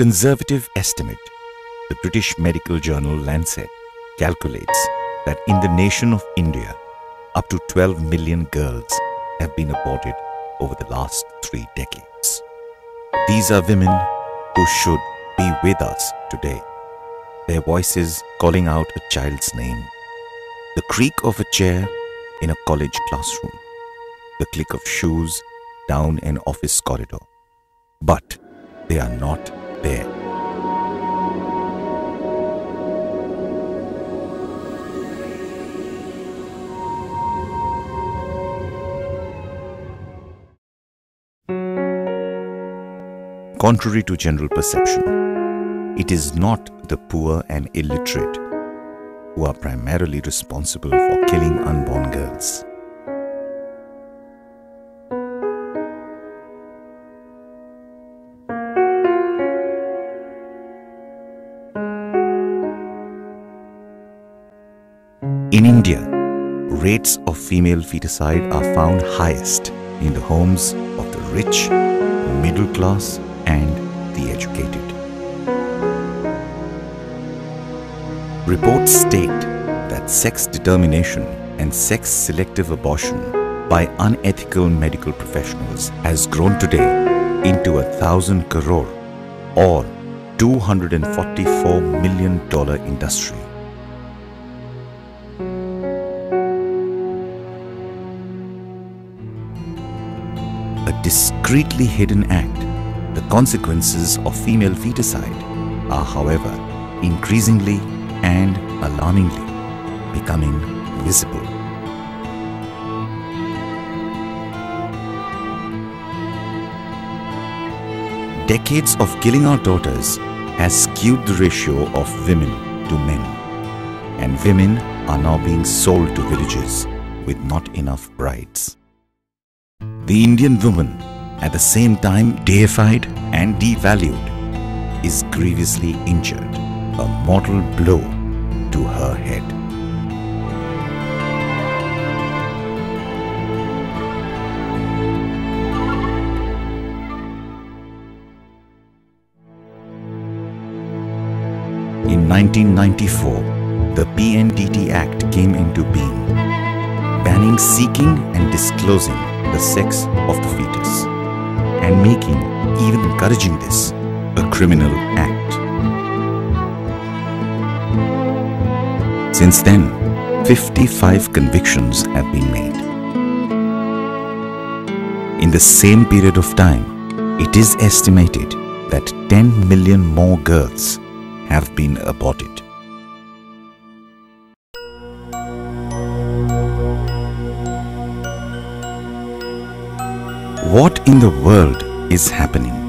conservative estimate, the British medical journal Lancet calculates that in the nation of India, up to 12 million girls have been aborted over the last three decades. These are women who should be with us today, their voices calling out a child's name, the creak of a chair in a college classroom, the click of shoes down an office corridor. But they are not Contrary to general perception, it is not the poor and illiterate who are primarily responsible for killing unborn girls. In India, rates of female feticide are found highest in the homes of the rich, middle class, and the educated. Reports state that sex determination and sex selective abortion by unethical medical professionals has grown today into a thousand crore or $244 million industry. Discreetly hidden act, the consequences of female feticide are, however, increasingly and alarmingly becoming visible. Decades of killing our daughters has skewed the ratio of women to men, and women are now being sold to villages with not enough brides. The Indian woman, at the same time deified and devalued, is grievously injured, a mortal blow to her head. In 1994, the PNDT Act came into being, banning seeking and disclosing the sex of the fetus and making, even encouraging this, a criminal act. Since then, 55 convictions have been made. In the same period of time, it is estimated that 10 million more girls have been aborted. What in the world is happening?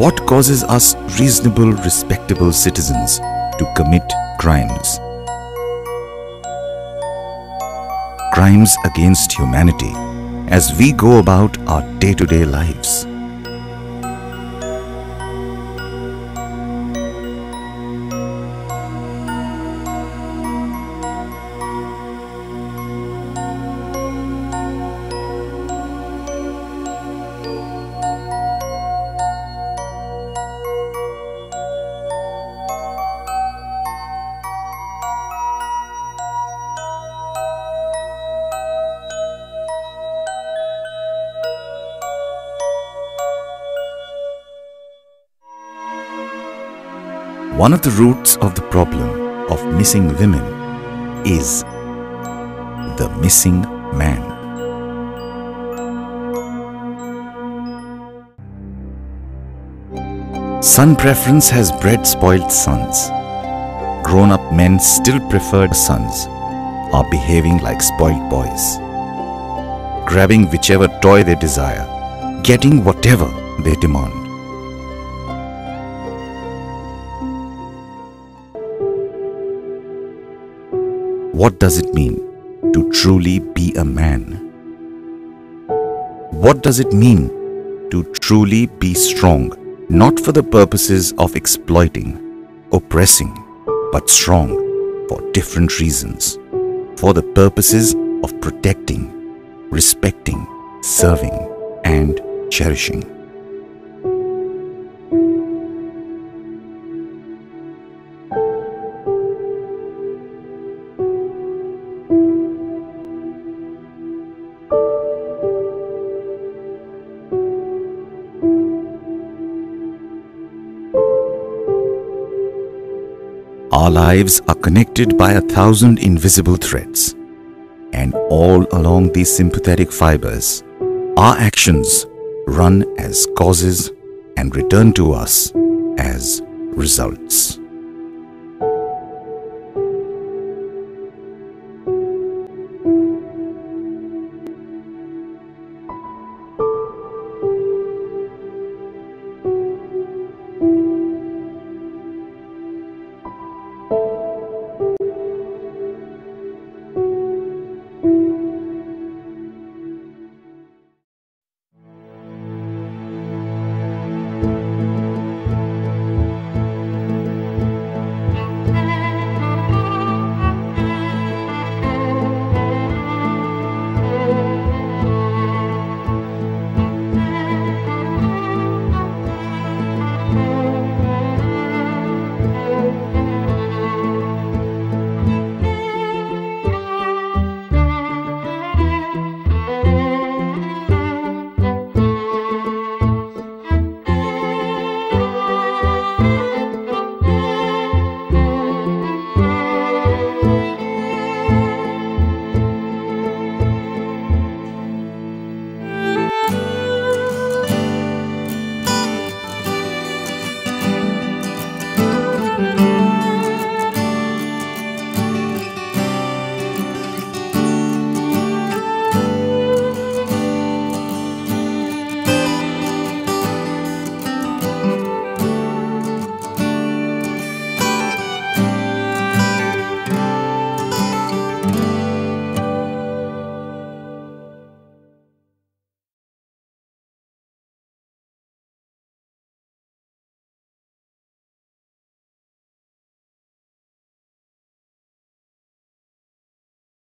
What causes us reasonable, respectable citizens to commit crimes? Crimes against humanity as we go about our day to day lives. One of the roots of the problem of missing women is the missing man. Son preference has bred spoiled sons. Grown up men still preferred sons are behaving like spoiled boys, grabbing whichever toy they desire, getting whatever they demand. What does it mean to truly be a man? What does it mean to truly be strong, not for the purposes of exploiting, oppressing, but strong for different reasons, for the purposes of protecting, respecting, serving, and cherishing. Our lives are connected by a thousand invisible threads, and all along these sympathetic fibers, our actions run as causes and return to us as results.